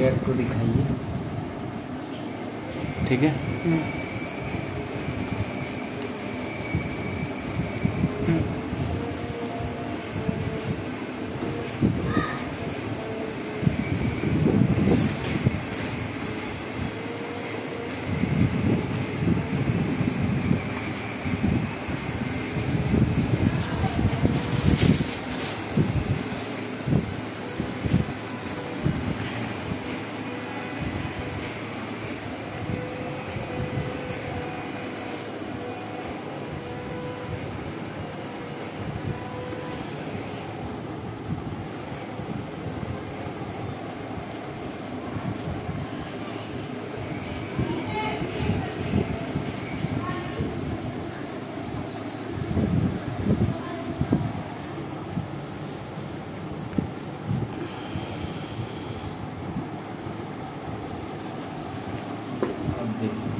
Bag को दिखाइए ठीक है हुँ। हम्म। দেখি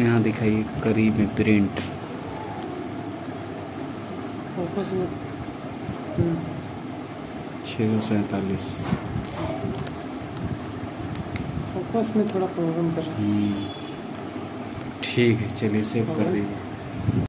यहाँ दिखाइए करीब में प्रिंट फोकस में। हम्म। छः सौ सैंतालीस। फोकस में थोड़ा प्रॉब्लम कर रहा है। ठीक है चलिए सेव कर दीजिए।